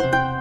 Bye.